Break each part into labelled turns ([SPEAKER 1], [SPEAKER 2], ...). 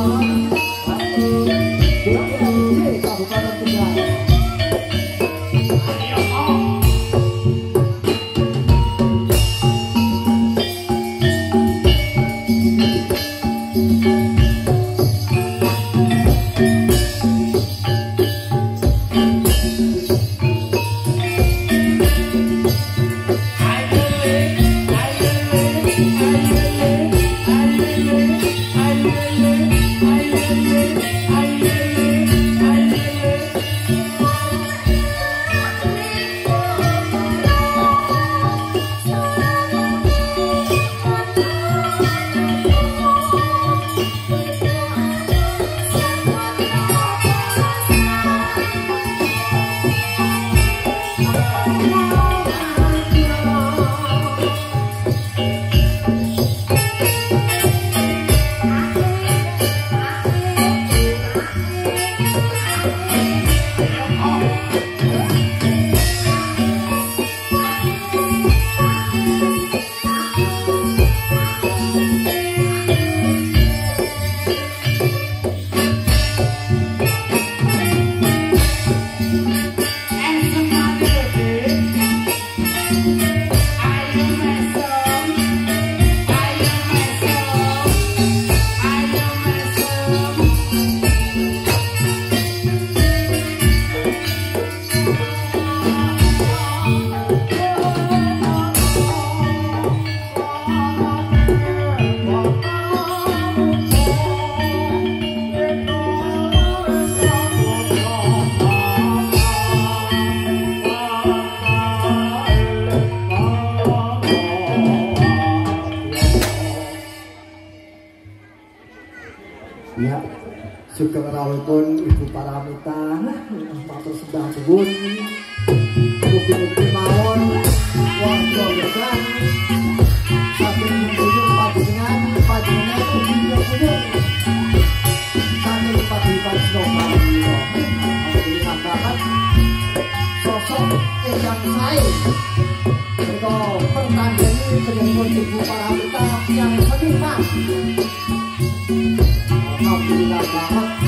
[SPEAKER 1] Oh. walaupun Ibu Paramita nah, Matur sedang sebut Bukti-bukti mawon. Warga biasa. Satu minggu pajengan. Pajengan Pajengan Satu pajengan Sinopan Mengatakan Sosok Ikan saya. Itu pertandingan Penyempun Ibu Paramita Yang seniman. Alhamdulillah banget.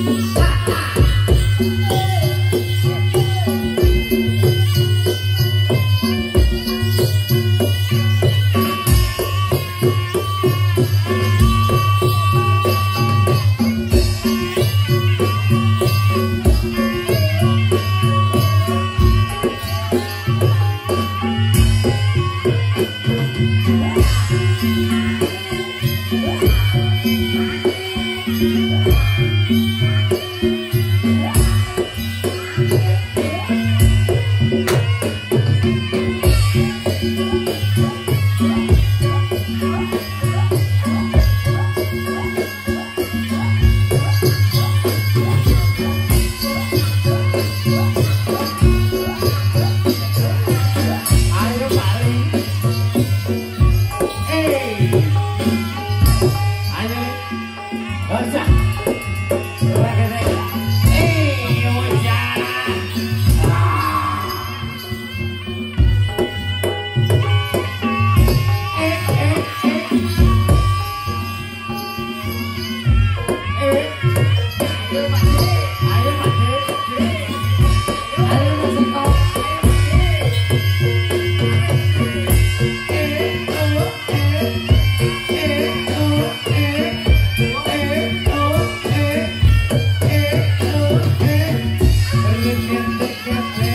[SPEAKER 1] you.
[SPEAKER 2] Thank you.